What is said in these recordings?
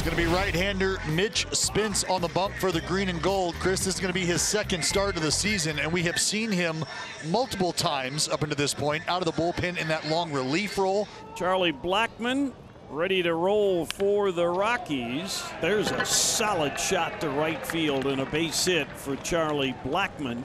It's going to be right-hander Mitch Spence on the bump for the green and gold. Chris, this is going to be his second start of the season, and we have seen him multiple times up until this point out of the bullpen in that long relief role. Charlie Blackmon ready to roll for the Rockies. There's a solid shot to right field and a base hit for Charlie Blackmon.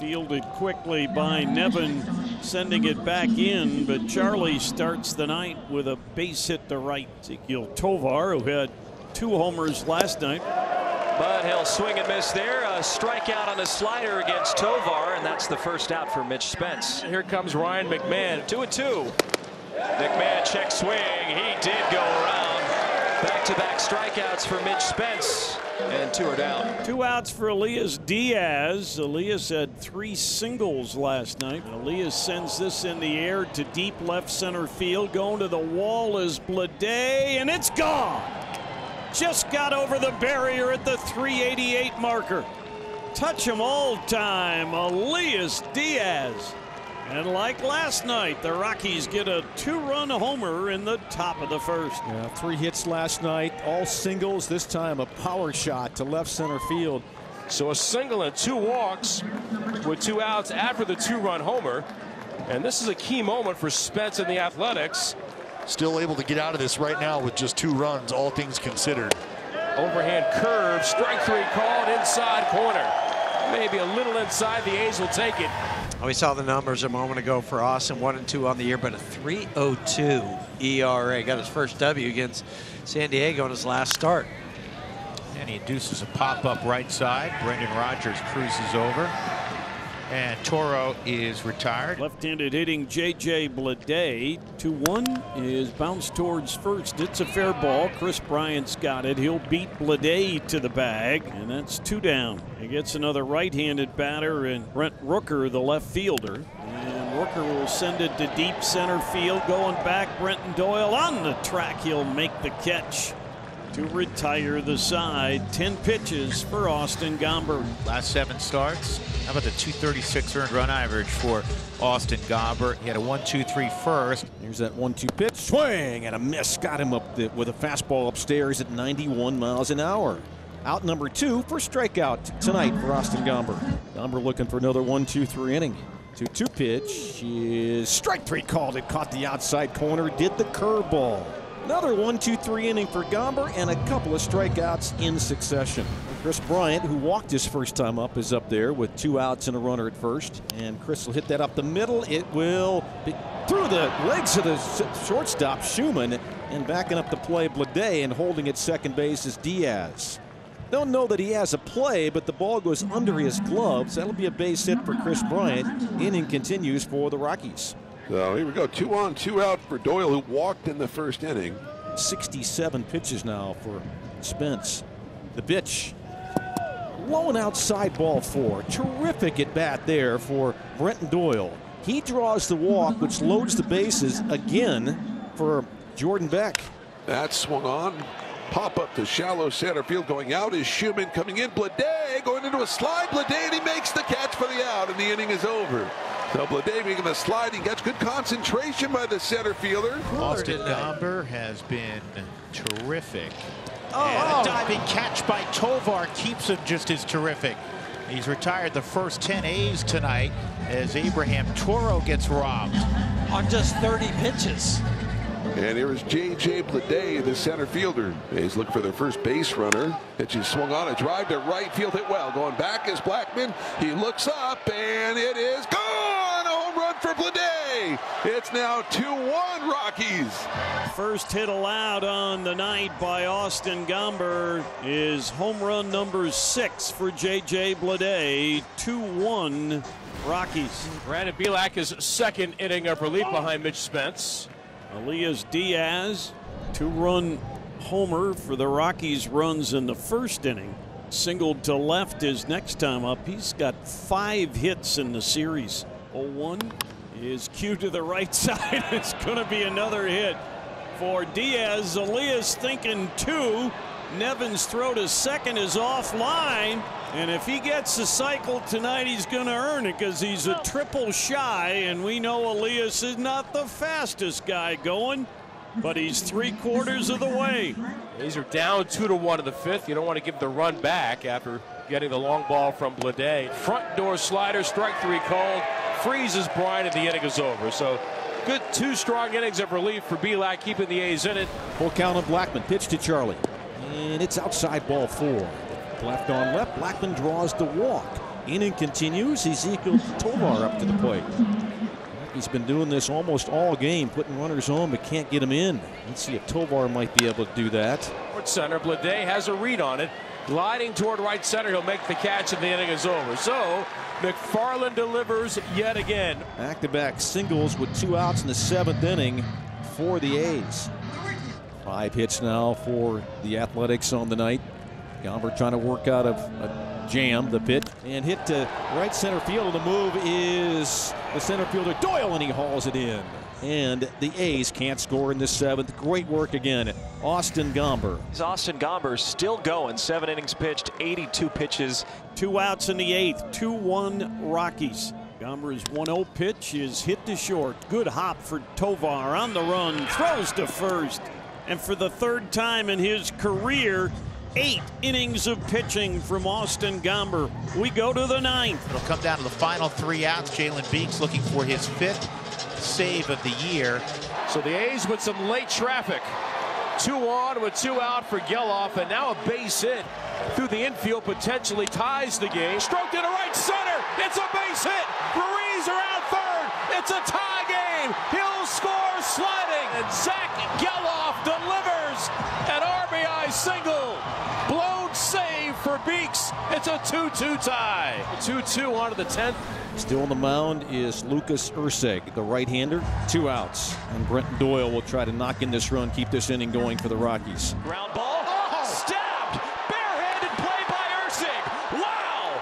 Fielded quickly by Nevin, sending it back in, but Charlie starts the night with a base hit to right. Ezequiel Tovar, who had two homers last night. But he'll swing and miss there. A strikeout on the slider against Tovar, and that's the first out for Mitch Spence. Here comes Ryan McMahon, two and two. McMahon check swing. He did go around. Back-to-back strikeouts for Mitch Spence. And two are down. Two outs for Elias Diaz. Elias had three singles last night. Elias sends this in the air to deep left center field. Going to the wall is Bleday, and it's gone. Just got over the barrier at the 388 marker. Touch him all time, Elias Diaz. And like last night, the Rockies get a two-run homer in the top of the first. Yeah, three hits last night, all singles. This time a power shot to left center field. So a single and two walks with two outs after the two-run homer. And this is a key moment for Spence and the Athletics. Still able to get out of this right now with just two runs, all things considered. Overhand curve, strike three called inside corner. Maybe a little inside, the A's will take it. We saw the numbers a moment ago for Austin, one and two on the year, but a 3.02 ERA. Got his first W against San Diego in his last start. And he induces a pop-up right side. Brendan Rodgers cruises over. And Toro is retired. Left-handed hitting J.J. Bleday. 2-1 is bounced towards first. It's a fair ball. Kris Bryant's got it. He'll beat Bleday to the bag, and that's two down. He gets another right-handed batter, and Brent Rooker, the left fielder. And Rooker will send it to deep center field. Going back, Brenton Doyle on the track. He'll make the catch to retire the side. 10 pitches for Austin Gomber. Last seven starts. How about the 236 earned run average for Austin Gomber? He had a 1-2-3 first. Here's that 1-2 pitch. Swing and a miss. Got him up the, with a fastball upstairs at 91 miles an hour. Out number two for strikeout tonight for Austin Gomber. Gomber looking for another 1-2-3 inning. 2-2 pitch is strike three called. It caught the outside corner. Did the curveball. Another 1 2 3 inning for Gomber and a couple of strikeouts in succession. Kris Bryant, who walked his first time up, is up there with two outs and a runner at first. And Kris will hit that up the middle. It will be through the legs of the shortstop, Schuemann, and backing up the play, Bleday, and holding at second base is Diaz. Don't know that he has a play, but the ball goes under his gloves. That'll be a base hit for Kris Bryant. Inning continues for the Rockies. So here we go. Two on, two out for Doyle, who walked in the first inning. 67 pitches now for Spence. The pitch. Low and outside ball four. Terrific at bat there for Brenton Doyle. He draws the walk, which loads the bases again for Jordan Beck. That swung on. Pop up to shallow center field. Going out is Schuemann coming in. Bleday going into a slide. Bleday and he makes the catch for the out, and the inning is over. So Bleday making the sliding gets Good concentration by the center fielder. Austin Gomber has been terrific. Oh, and oh. a diving catch by Tovar keeps him just as terrific. He's retired the first 10 A's tonight as Abraham Toro gets robbed. On just 30 pitches. And here is J.J. Bleday, the center fielder. He's looking for their first base runner. Pitch is swung on a drive to right field, hit well. Going back is Blackmon. He looks up, and it is gone. A home run for Bleday. It's now 2-1 Rockies. First hit allowed on the night by Austin Gomber is home run number six for J.J. Bleday. 2-1 Rockies. Brandon Bielak is second inning of relief behind Mitch Spence. Elias Diaz, two-run homer for the Rockies runs in the first inning. Singled to left is next time up. He's got five hits in the series. 0-1 is cue to the right side. it's going to be another hit for Diaz. Elias thinking two. Nevin's throw to second is offline. And if he gets the cycle tonight, he's going to earn it because he's a oh. triple shy. And we know Elias is not the fastest guy going. but he's three quarters of the way. These are down two to one in the fifth. You don't want to give the run back after getting the long ball from Bleday. Front door slider, strike three called, freezes Bryant, and the inning is over. So good two strong innings of relief for Bielak, keeping the A's in it. Full count on Blackmon. Pitch to Charlie. And it's outside ball four. Left on left. Blackmon draws the walk. Inning continues. Ezequiel Tovar up to the plate. He's been doing this almost all game, putting runners on, but can't get them in. Let's see if Tovar might be able to do that. Center, Bleday has a read on it. Gliding toward right center, he'll make the catch and the inning is over. So McFarland delivers yet again. Back-to-back singles with two outs in the seventh inning for the A's. Five hits now for the Athletics on the night. Gomber trying to work out of a jam, the pitch, and hit to right center field. The move is the center fielder Doyle, and he hauls it in. And the A's can't score in the seventh. Great work again. Austin Gomber. Austin Gomber still going. Seven innings pitched, 82 pitches. Two outs in the eighth. 2 1 Rockies. Gomber's 1 0 pitch is hit to short. Good hop for Tovar on the run. Throws to first. And for the third time in his career, eight innings of pitching from Austin Gomber. We go to the ninth. It'll come down to the final three outs. Jalen Beeks looking for his fifth save of the year. So the A's with some late traffic. Two on with two out for Gelof, and now a base hit through the infield potentially ties the game. Stroked to right center. It's a base hit. Ruiz around third. It's a tie game. He'll score sliding. And Zack Gelof Beeks. It's a 2-2 tie. 2-2 on to the 10th. Still on the mound is Lucas Erceg, the right-hander. Two outs, and Brenton Doyle will try to knock in this run, keep this inning going for the Rockies. Ground ball. Stabbed. Barehanded play by Erceg. Wow.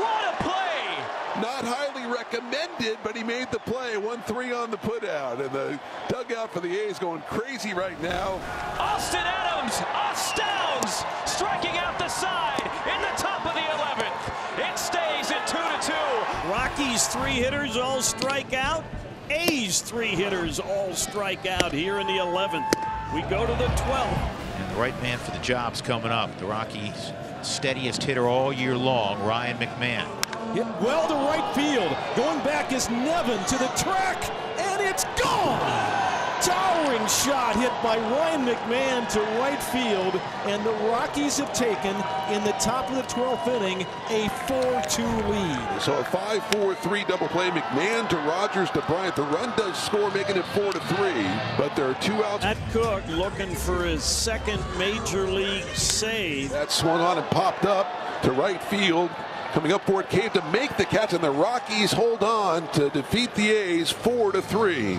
What a play. Not highly recommended, but he made the play. 1-3 on the putout. And the dugout for the A's going crazy right now. Austin Adams astounds, striking out the side in the top of the 11th. It stays at 2 to 2. Rockies three hitters all strike out. A's three hitters all strike out here in the 11th. We go to the 12th. And the right man for the job's coming up. The Rockies' steadiest hitter all year long, Ryan McMahon. Hit well to right field. Going back is Nevin to the track, and it's gone! Towering shot hit by Ryan McMahon to right field, and the Rockies have taken, in the top of the 12th inning, a 4-2 lead. So a 5-4-3 double play. McMahon to Rodgers to Bryant. The run does score, making it 4 to 3. But there are two outs. Matt Koch looking for his second major league save. That swung on and popped up to right field. Coming up for it, Cave to make the catch, and the Rockies hold on to defeat the A's 4 to 3.